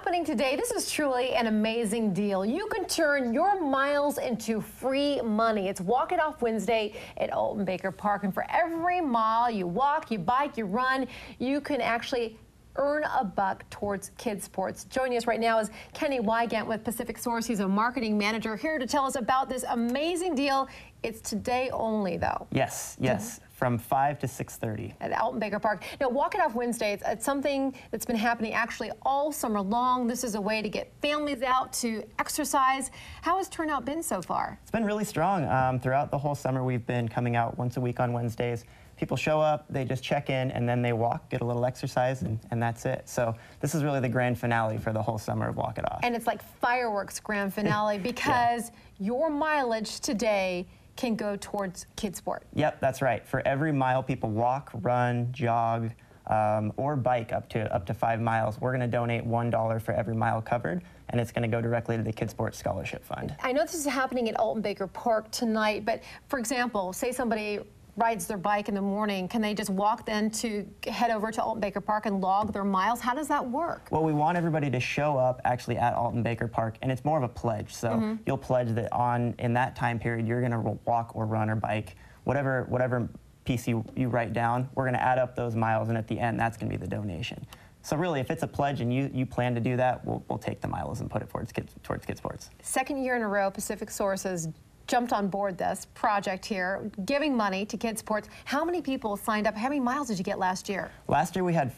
happening today. This is truly an amazing deal. You can turn your miles into free money. It's Walk It Off Wednesday at Alton Baker Park. And for every mile you walk, you bike, you run, you can actually earn a buck towards kids sports. Joining us right now is Kenny Wygant with Pacific Source. He's a marketing manager here to tell us about this amazing deal. It's today only though. Yes, yes. From 5 to 6.30. At Alton Baker Park. Now, Walk It Off Wednesday, it's, it's, something that's been happening actually all summer long. This is a way to get families out to exercise. How has turnout been so far? It's been really strong. Um, throughout the whole summer, we've been coming out once a week on Wednesdays. People show up, they just check in, and then they walk, get a little exercise, and, and that's it. So this is really the grand finale for the whole summer of Walk It Off. And it's like fireworks grand finale because yeah. your mileage today can go towards kid sport. Yep, that's right. For every mile people walk, run, jog, um, or bike up to up to five miles, we're going to donate one dollar for every mile covered, and it's going to go directly to the Kid Sports Scholarship Fund. I know this is happening at Alton Baker Park tonight, but for example, say somebody rides their bike in the morning, can they just walk then to head over to Alton Baker Park and log their miles? How does that work? Well, we want everybody to show up actually at Alton Baker Park, and it's more of a pledge. So mm -hmm. you'll pledge that on in that time period you're going to walk or run or bike, whatever whatever piece you, you write down. We're going to add up those miles, and at the end, that's going to be the donation. So really, if it's a pledge and you, you plan to do that, we'll, we'll take the miles and put it towards kids, towards Kid Sports. Second year in a row, Pacific Sources jumped on board this project here, giving money to kids sports. How many people signed up? How many miles did you get last year? Last year we had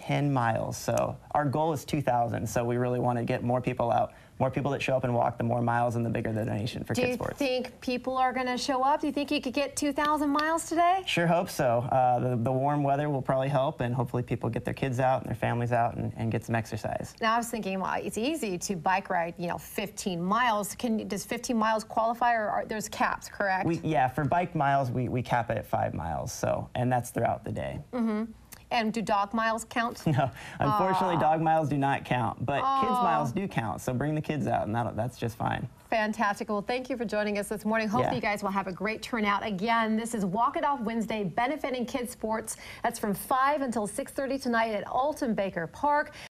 1,410 miles. So our goal is 2,000. So we really want to get more people out more people that show up and walk, the more miles and the bigger the donation for Do kids sports. Do you think people are going to show up? Do you think you could get 2,000 miles today? Sure hope so. Uh, the, the, warm weather will probably help, and hopefully people get their kids out and their families out and, and get some exercise. Now I was thinking, well, it's easy to bike ride, you know, 15 miles. Can does 15 miles qualify, or are, there's caps, correct? We, yeah, for bike miles, we, we cap it at five miles. So, and that's throughout the day. Mm-hmm. And do dog miles count? No, unfortunately, Aww. dog miles do not count, but Aww. kids ah. miles do count. So bring the kids out, and that, that's just fine. Fantastic. Well, thank you for joining us this morning. Hopefully, yeah. you guys will have a great turnout. Again, this is Walk It Off Wednesday, benefiting kids sports. That's from 5 until 6:30 tonight at Alton Baker Park.